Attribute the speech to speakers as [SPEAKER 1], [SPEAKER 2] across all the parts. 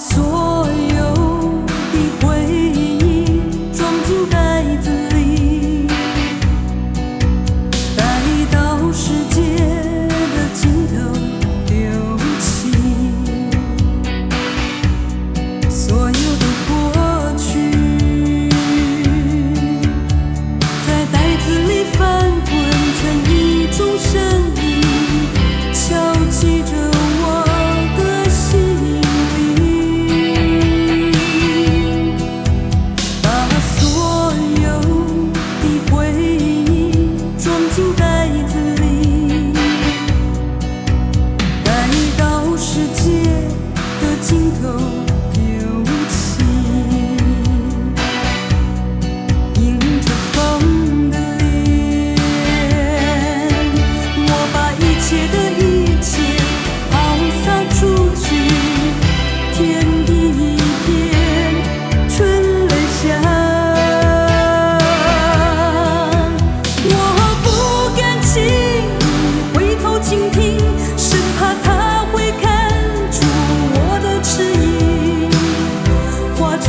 [SPEAKER 1] 所有。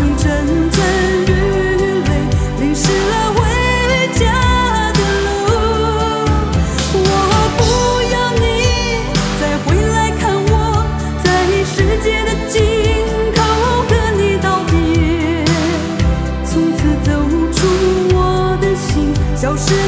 [SPEAKER 1] 你阵阵雨泪，淋湿了回家的路。我不要你再回来看我，在世界的尽头和你道别，从此走出我的心，消失。